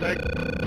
Thank you.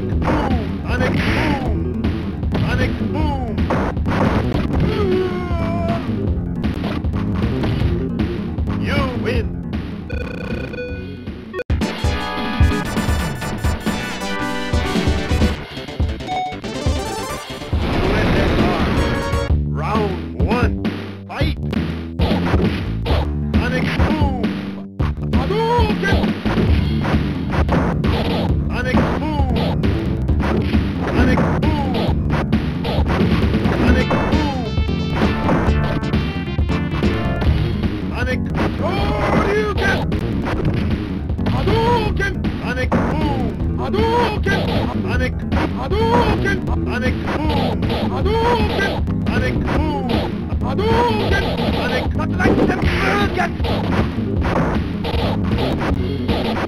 perfect. Thank you.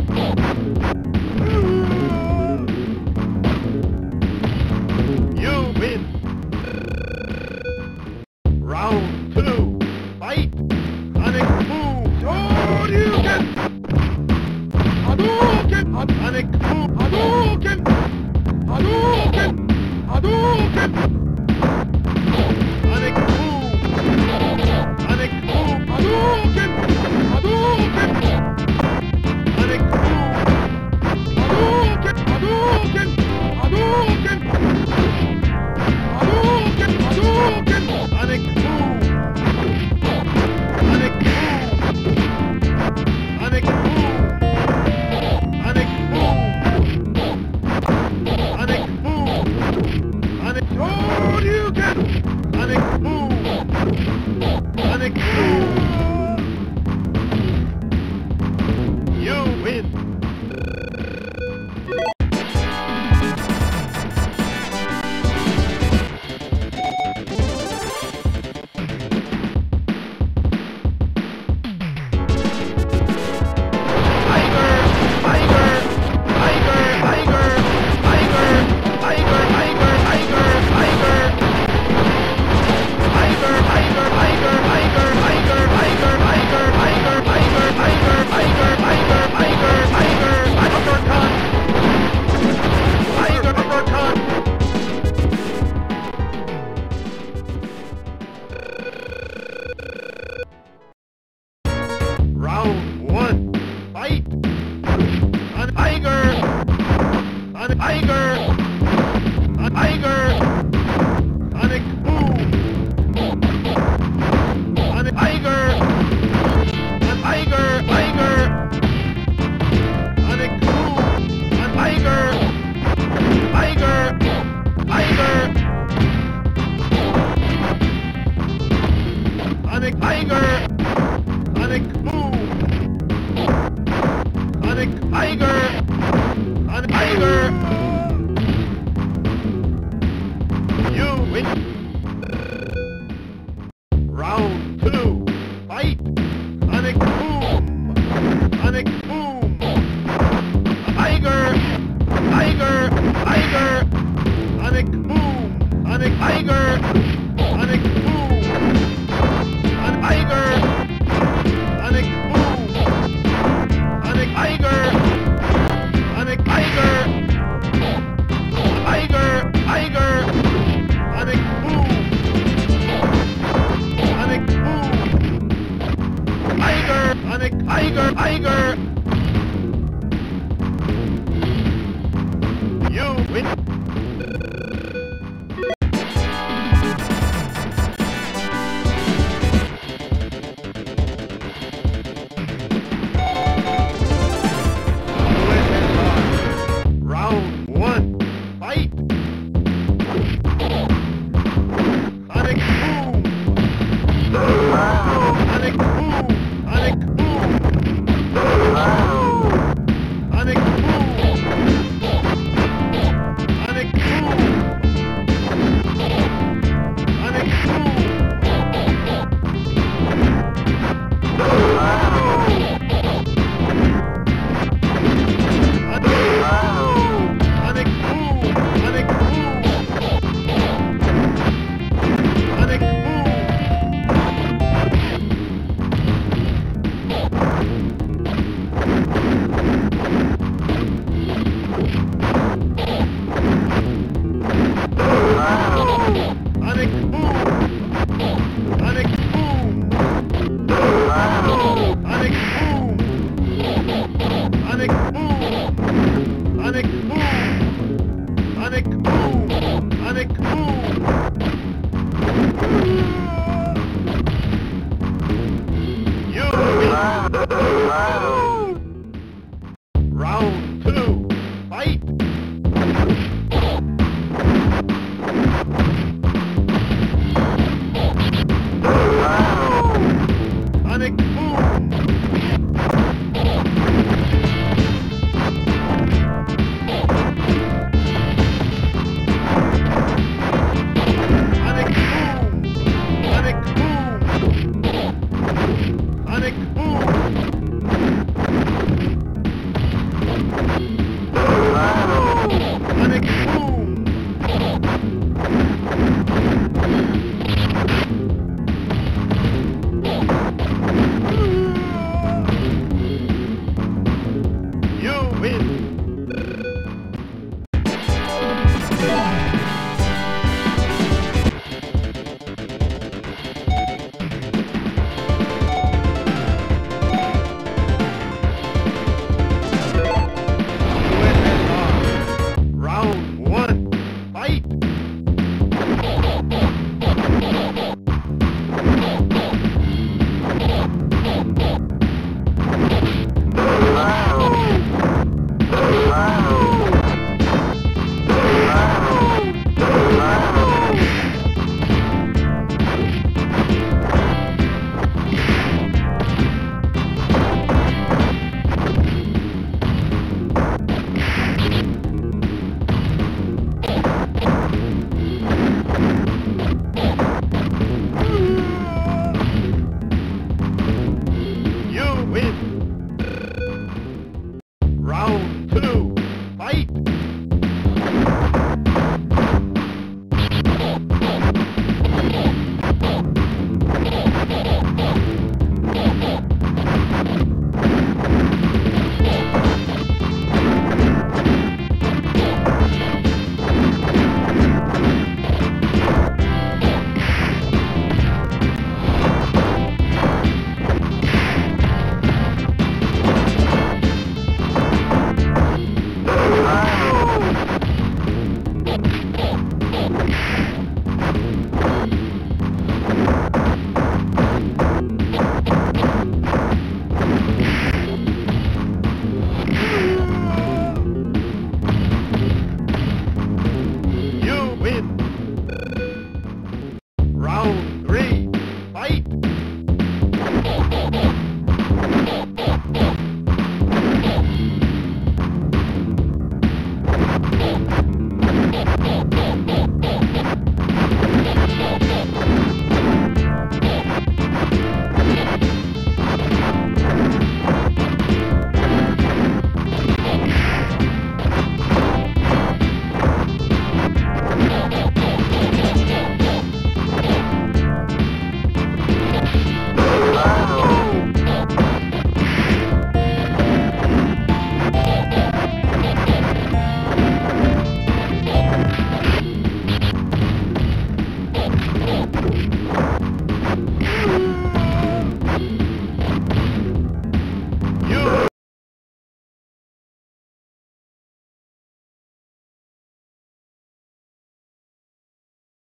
Win!